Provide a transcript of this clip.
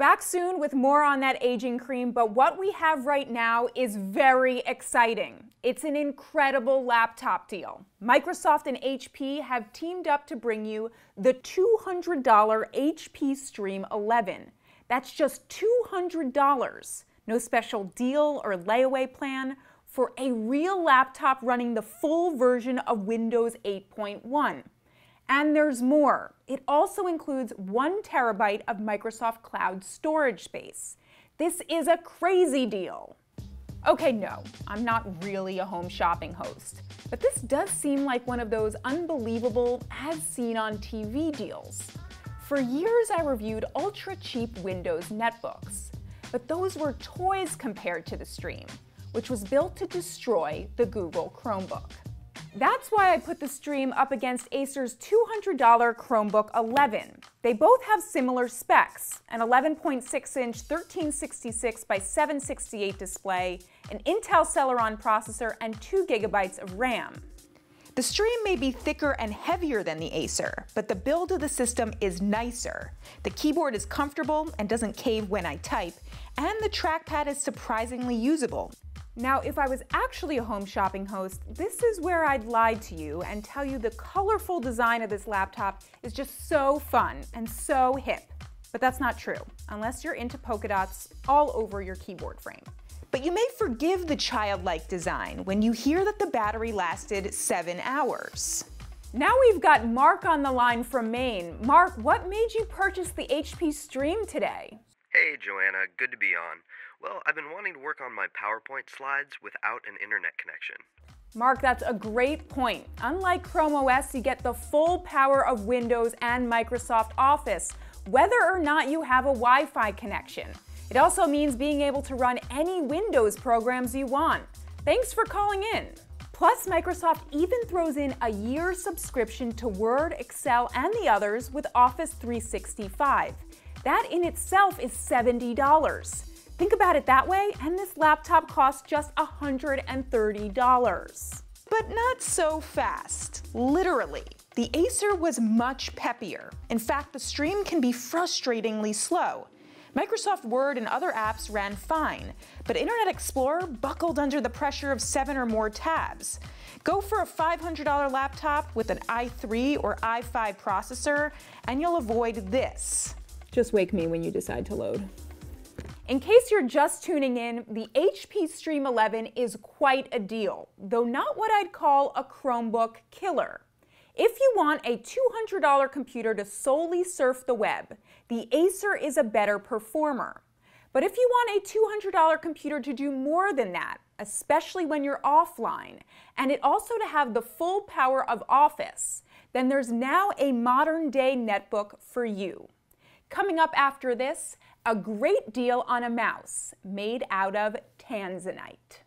Back soon with more on that aging cream, but what we have right now is very exciting. It's an incredible laptop deal. Microsoft and HP have teamed up to bring you the $200 HP Stream 11. That's just $200. No special deal or layaway plan for a real laptop running the full version of Windows 8.1. And there's more. It also includes one terabyte of Microsoft Cloud storage space. This is a crazy deal. Okay, no, I'm not really a home shopping host, but this does seem like one of those unbelievable as seen on TV deals. For years, I reviewed ultra cheap Windows netbooks, but those were toys compared to the Stream, which was built to destroy the Google Chromebook. That's why I put the Stream up against Acer's $200 Chromebook 11. They both have similar specs, an 11.6-inch 1366 by 768 display, an Intel Celeron processor, and 2 gigabytes of RAM. The Stream may be thicker and heavier than the Acer, but the build of the system is nicer. The keyboard is comfortable and doesn't cave when I type, and the trackpad is surprisingly usable. Now, if I was actually a home shopping host, this is where I'd lie to you and tell you the colorful design of this laptop is just so fun and so hip. But that's not true, unless you're into polka dots all over your keyboard frame. But you may forgive the childlike design when you hear that the battery lasted seven hours. Now we've got Mark on the line from Maine. Mark, what made you purchase the HP Stream today? Hey, Joanna, good to be on. Well, I've been wanting to work on my PowerPoint slides without an internet connection. Mark, that's a great point. Unlike Chrome OS, you get the full power of Windows and Microsoft Office, whether or not you have a Wi Fi connection. It also means being able to run any Windows programs you want. Thanks for calling in. Plus, Microsoft even throws in a year subscription to Word, Excel, and the others with Office 365. That in itself is $70. Think about it that way, and this laptop costs just $130. But not so fast. Literally. The Acer was much peppier. In fact, the stream can be frustratingly slow. Microsoft Word and other apps ran fine, but Internet Explorer buckled under the pressure of seven or more tabs. Go for a $500 laptop with an i3 or i5 processor, and you'll avoid this. Just wake me when you decide to load. In case you're just tuning in, the HP Stream 11 is quite a deal, though not what I'd call a Chromebook killer. If you want a $200 computer to solely surf the web, the Acer is a better performer. But if you want a $200 computer to do more than that, especially when you're offline, and it also to have the full power of Office, then there's now a modern day netbook for you. Coming up after this, a great deal on a mouse made out of tanzanite.